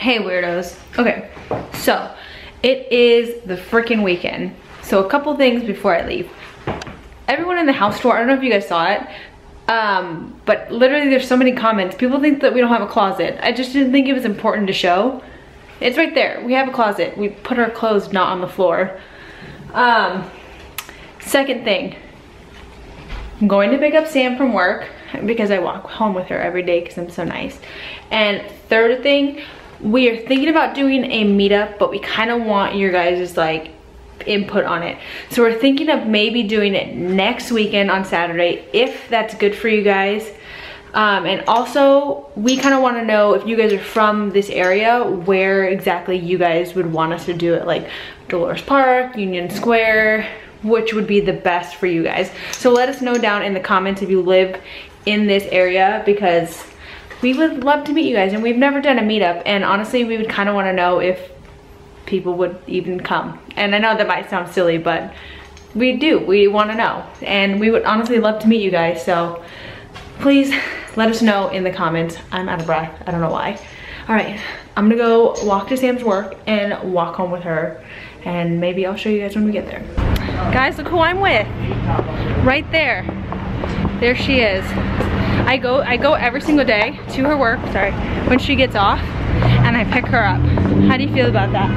Hey weirdos. Okay, so it is the freaking weekend. So a couple things before I leave. Everyone in the house tour, I don't know if you guys saw it, um, but literally there's so many comments. People think that we don't have a closet. I just didn't think it was important to show. It's right there. We have a closet. We put our clothes not on the floor. Um, second thing, I'm going to pick up Sam from work because I walk home with her every day because I'm so nice. And third thing, we are thinking about doing a meetup, but we kind of want your guys' like input on it. So we're thinking of maybe doing it next weekend on Saturday, if that's good for you guys. Um, and also, we kind of want to know if you guys are from this area, where exactly you guys would want us to do it. Like Dolores Park, Union Square, which would be the best for you guys. So let us know down in the comments if you live in this area because we would love to meet you guys and we've never done a meetup and honestly we would kind of want to know if people would even come. And I know that might sound silly, but we do, we wanna know. And we would honestly love to meet you guys, so please let us know in the comments. I'm out of breath, I don't know why. All right, I'm gonna go walk to Sam's work and walk home with her. And maybe I'll show you guys when we get there. Guys, look who I'm with. Right there. There she is. I go I go every single day to her work, sorry, when she gets off and I pick her up. How do you feel about that?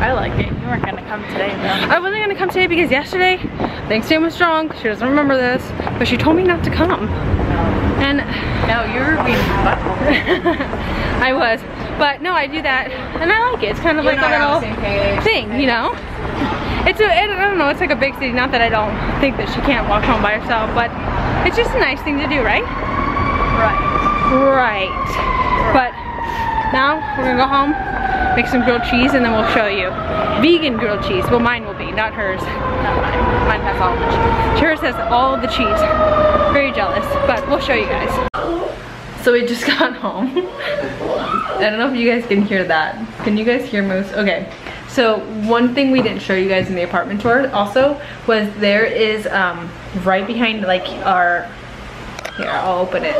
I like it. You weren't gonna come today though. I wasn't gonna come today because yesterday Thanksgiving was strong. She doesn't remember this, but she told me not to come. And no, you were being I was, but no, I do that, and I like it. It's kind of you like a little thing, you know. It's a, it, I don't know, it's like a big city. Not that I don't think that she can't walk home by herself, but it's just a nice thing to do, right? Right. Right. But now we're gonna go home, make some grilled cheese, and then we'll show you. Vegan grilled cheese. Well, mine will be, not hers. Not mine. Mine has all the cheese. Hers has all the cheese. Very jealous, but we'll show you guys. So we just got home. I don't know if you guys can hear that. Can you guys hear Moose? Okay. So one thing we didn't show you guys in the apartment tour also was there is um, right behind like our, here I'll open it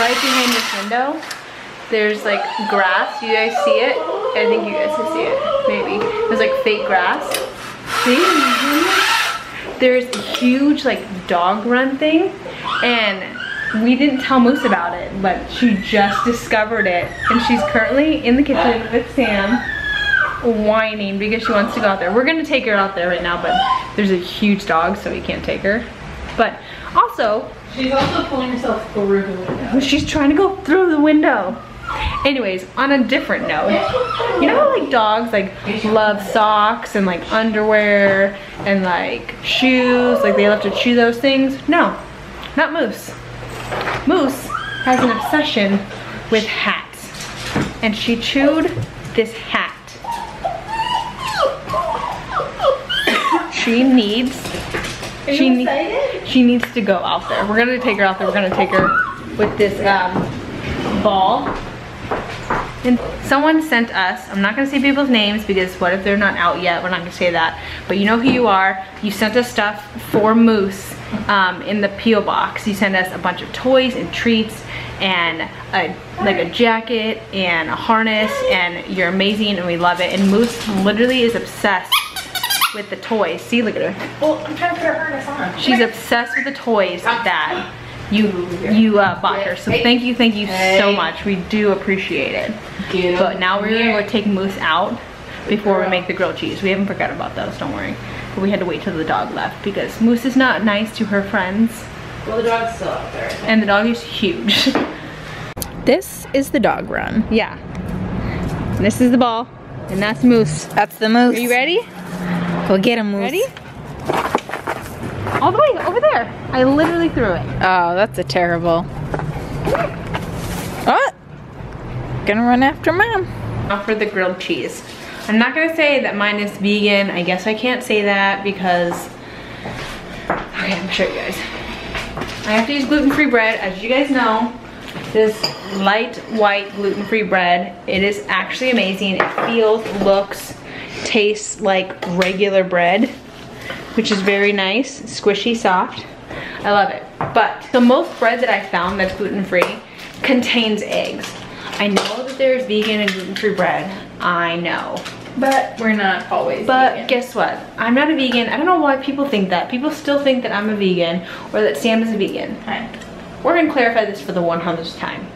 right behind this window, there's like grass. You guys see it? I think you guys can see it, maybe. There's like fake grass. See? There's a huge like dog run thing and we didn't tell Moose about it, but she just discovered it. And she's currently in the kitchen with Sam whining because she wants to go out there. We're gonna take her out there right now, but there's a huge dog, so we can't take her. But also, She's also pulling herself through the window. She's trying to go through the window. Anyways, on a different note, you know how like dogs like love socks and like underwear and like shoes, like they love to chew those things? No, not Moose. Moose has an obsession with hats and she chewed this hat. she needs she, excited? she needs to go out there. We're gonna take her out there. We're gonna take her with this um, ball. And someone sent us, I'm not gonna say people's names because what if they're not out yet? We're not gonna say that. But you know who you are. You sent us stuff for Moose um, in the P.O. box. You sent us a bunch of toys and treats and a, like a jacket and a harness and you're amazing and we love it. And Moose literally is obsessed with the toys. See, look at her. Well, I'm trying to put her harness on. She's obsessed with the toys that you you uh, bought her. So thank you, thank you so much. We do appreciate it. But now we're gonna go take Moose out before we make the grilled cheese. We haven't forgot about those, don't worry. But we had to wait till the dog left because Moose is not nice to her friends. Well, the dog's still out there. And the dog is huge. this is the dog run. Yeah. This is the ball. And that's Moose. That's the Moose. Are you ready? Go get him, Moose. Ready? All the way over there. I literally threw it. Oh, that's a terrible. What? Gonna run after mom. Now for the grilled cheese. I'm not gonna say that mine is vegan. I guess I can't say that because, okay, I'm gonna show you guys. I have to use gluten-free bread. As you guys know, this light white gluten-free bread, it is actually amazing. It feels, looks, tastes like regular bread, which is very nice, squishy, soft. I love it. But the most bread that I found that's gluten-free contains eggs. I know that there's vegan and gluten-free bread. I know. But we're not always But vegan. guess what? I'm not a vegan. I don't know why people think that. People still think that I'm a vegan or that Sam is a vegan. Okay. We're gonna clarify this for the 100th time.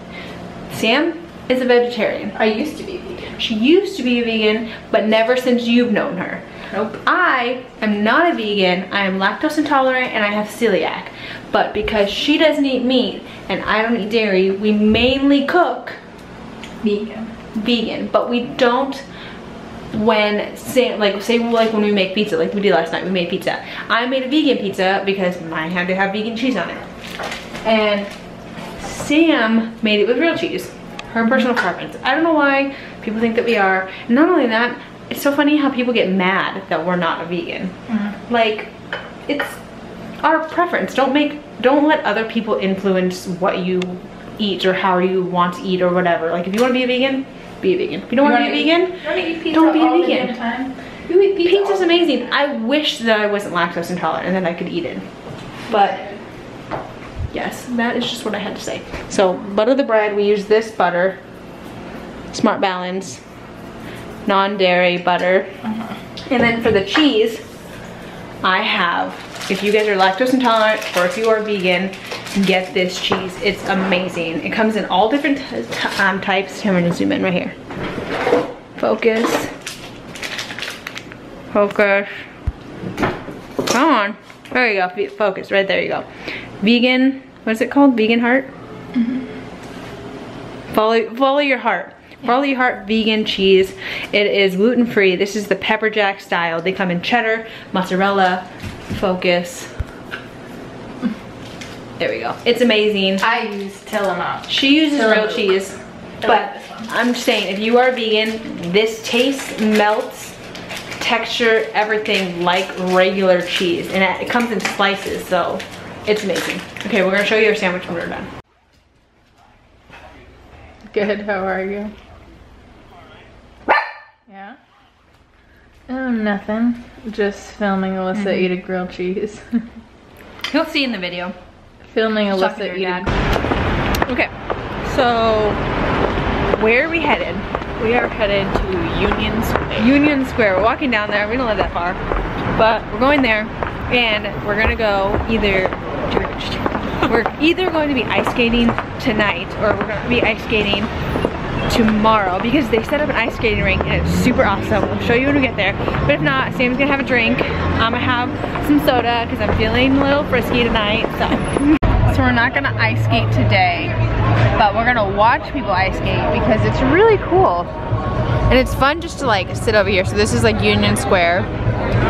Sam is a vegetarian. I used to be vegan. She used to be a vegan, but never since you've known her. Nope. I am not a vegan, I am lactose intolerant and I have celiac. But because she doesn't eat meat and I don't eat dairy, we mainly cook Vegan. vegan, but we don't when say like say like when we make pizza like we did last night we made pizza. I made a vegan pizza because mine had to have vegan cheese on it. And sam made it with real cheese her personal preference. I don't know why people think that we are. And not only that it's so funny how people get mad that we're not a vegan. Mm-hmm. Like it's our preference. Don't make don't let other people influence what you eat or how you want to eat or whatever. Like if you want to be a vegan be a vegan if you don't want to be a vegan You want to eat pizza Don't be a vegan. time? You eat pizza. Pizza's amazing. I wish that I wasn't lactose intolerant and then I could eat it. But yes, that is just what I had to say. So butter the bread, we use this butter, Smart Balance, non-dairy butter. Uh-huh. And then for the cheese, I have, if you guys are lactose intolerant or if you are vegan, get this cheese. It's amazing. It comes in all different um, types. Here, I'm gonna zoom in right here. Focus. Focus. Come on. There you go. Focus. Right there you go. Vegan. What is it called? Vegan heart. Follow follow your heart. Follow your heart. Vegan cheese. It is gluten free. This is the pepper jack style. They come in cheddar, mozzarella. Focus. There we go. It's amazing. I use Tillamook. She uses real cheese, but like this one. I'm saying if you are vegan, this tastes, melts, texture, everything like regular cheese, and it it comes in slices, so it's amazing. Okay, we're gonna show you our sandwich when we're done. Good, how are you? Yeah? Oh, nothing. Just filming Alyssa Mm-hmm. eat a grilled cheese. You'll see in the video. Filming to Alyssa your dad. Okay, so where are we headed? We are headed to Union Square. Union Square. We're walking down there. We don't live that far, but we're going there, and we're gonna go either. We're either going to be ice skating tonight, or we're gonna be ice skating tomorrow because they set up an ice skating rink and it's super awesome. We'll show you when we get there. But if not, Sam's gonna have a drink. Um, I'm gonna have some soda because I'm feeling a little frisky tonight. So. So we're not gonna ice skate today, but we're gonna watch people ice skate because it's really cool. And it's fun just to like sit over here. So this is like Union Square.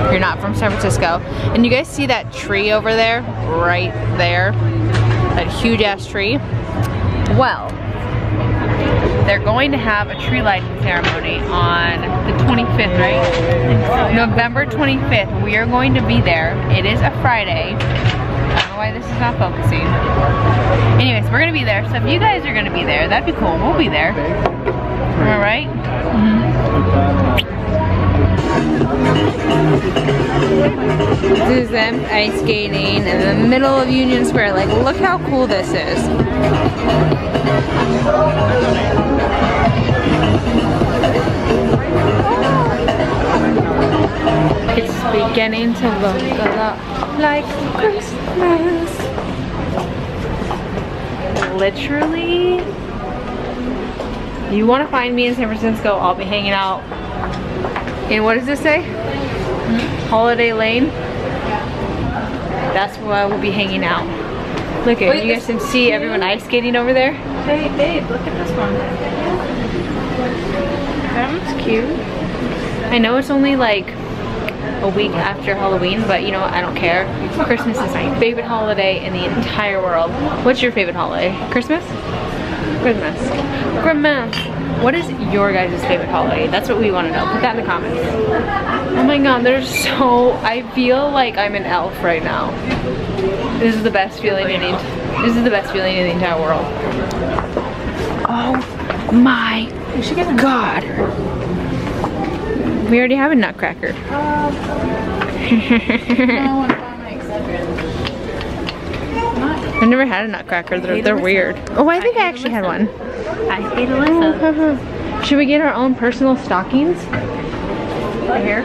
If you're not from San Francisco. And you guys see that tree over there? Right there. That huge ass tree. Well, they're going to have a tree lighting ceremony on the 25th, right? November 25th. We are going to be there. It is a Friday. I don't know why this is not focusing. Anyways, we're gonna be there. So if you guys are gonna be there, that'd be cool. We'll be there. I right? Mm-hmm. This is them ice skating in the middle of Union Square. Like, look how cool this is. It's beginning to look a lot like Christmas. Literally, you want to find me in San Francisco, I'll be hanging out in, what does this say? Hmm? Holiday Lane. That's where I will be hanging out. Look at Wait, you guys can see everyone ice skating over there. Hey, babe, look at this one. That one's cute. I know it's only like a week after Halloween, but you know I don't care. Christmas is my favorite holiday in the entire world. What's your favorite holiday? Christmas? Christmas. Christmas. What is your guys' favorite holiday? That's what we want to know. Put that in the comments. Oh my god, there's so, I feel like I'm an elf right now. This is the best feeling in the, this is the best feeling in the entire world. Oh my god. We already have a nutcracker. Um, I want to buy my Excedrin. Not I've never had a nutcracker. They're, they're weird. Oh, I think I actually had one. I hate Alyssa. Should we get our own personal stockings? Right here.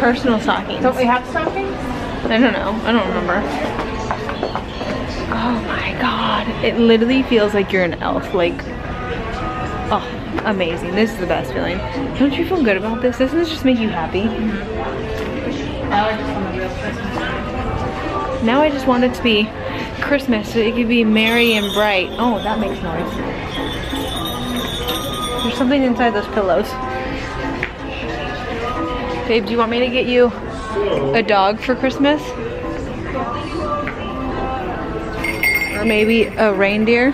Personal stockings. Don't we have stockings? I don't know. I don't remember. Oh my god. It literally feels like you're an elf. Like, oh, amazing. This is the best feeling. Don't you feel good about this? Doesn't this just make you happy? Now I just want it to be Christmas so it could be merry and bright. Oh, that makes noise. There's something inside those pillows. Babe, do you want me to get you a dog for Christmas? Or maybe a reindeer?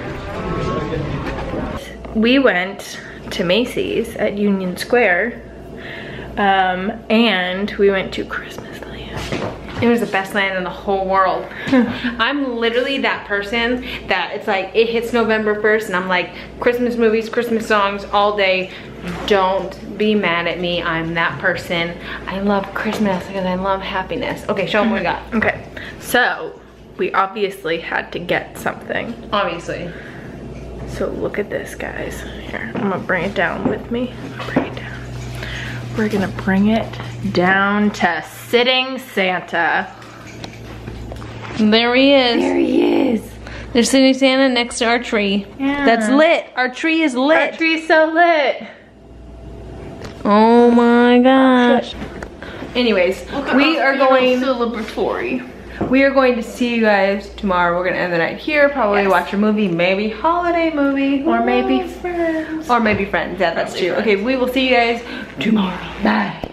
We went to Macy's at Union Square. Um, and we went to Christmas Land. It was the best land in the whole world. I'm literally that person that it's like, it hits November 1st and I'm like, Christmas movies, Christmas songs all day. Don't be mad at me. I'm that person. I love Christmas because I love happiness. Okay, show them what we got. Okay, so we obviously had to get something. Obviously. So look at this, guys. Here, I'm gonna bring it down with me. Bring it down. We're gonna bring it down to sitting Santa. There he is. There he is. There's sitting Santa next to our tree. Yeah. That's lit. Our tree is lit. Our lit. tree's so lit. Oh my gosh. Anyways, we are going to the celebratory. We are going to see you guys tomorrow. We're gonna end the night here, probably Yes. watch a movie, maybe holiday movie. Or maybe friends. Or maybe friends. Yeah, that's Probably true. friends. Okay, we will see you guys tomorrow. Bye.